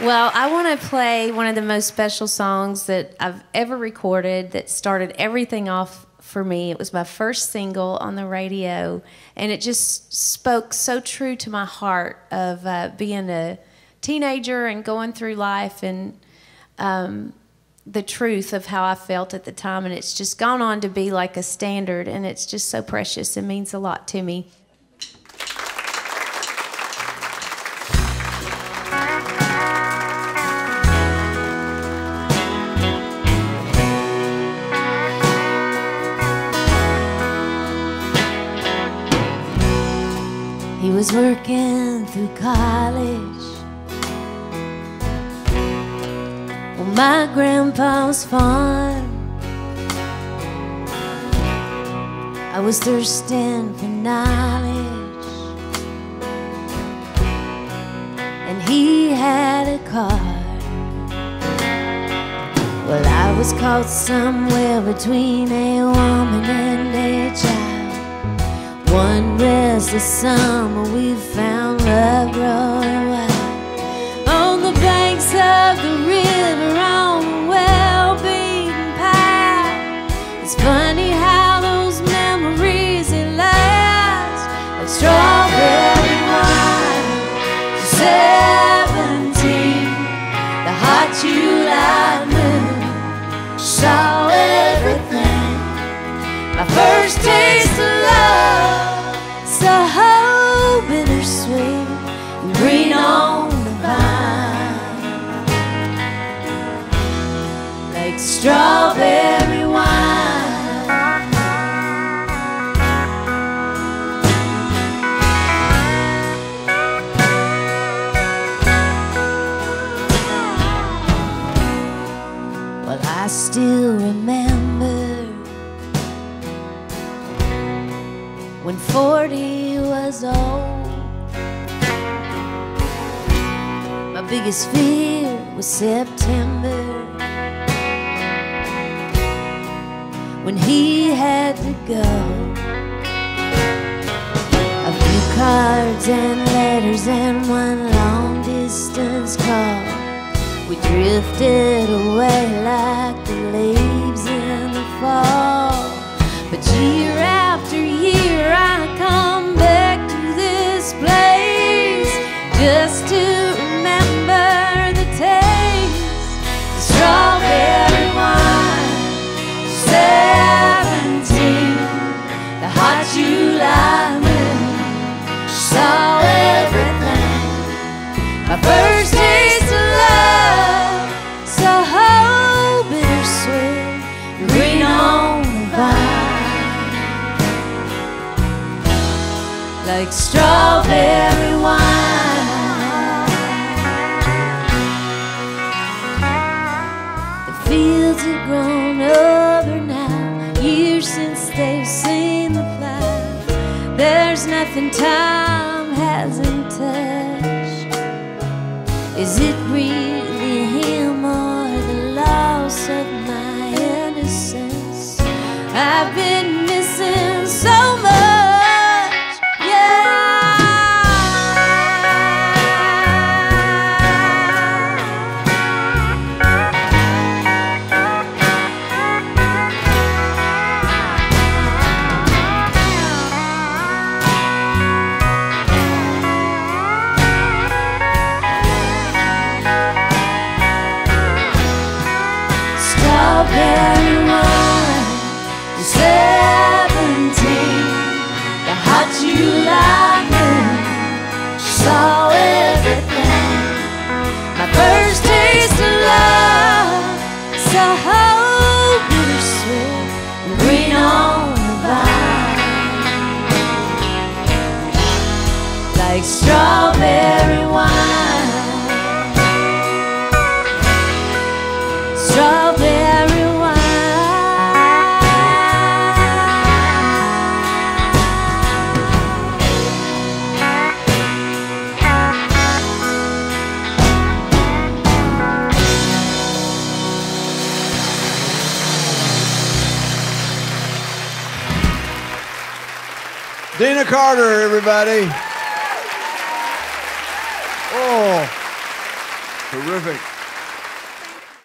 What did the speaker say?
Well, I want to play one of the most special songs that I've ever recorded that started everything off for me. It was my first single on the radio, and it just spoke so true to my heart of uh, being a teenager and going through life and um, the truth of how I felt at the time. And it's just gone on to be like a standard, and it's just so precious and means a lot to me. Was working through college. On my grandpa's farm. I was thirsting for knowledge. And he had a car. Well, I was caught somewhere between a woman and a child. One restless summer, we found love growing wild on the banks of the river on a well-beaten path. It's funny how those memories last like strawberry wine. Seventeen, the hot July moon saw everything. My first taste Well, I still remember when 40 was old. My biggest fear was September when he had to go. A few cards and letters and one long distance call. We drifted away like the leaves in the fall. But year like strawberry wine. The fields have grown over now, years since they've seen the plow. There's nothing time hasn't touched. Is it really like strawberry wine. Strawberry Deana Carter, everybody. Oh, Terrific.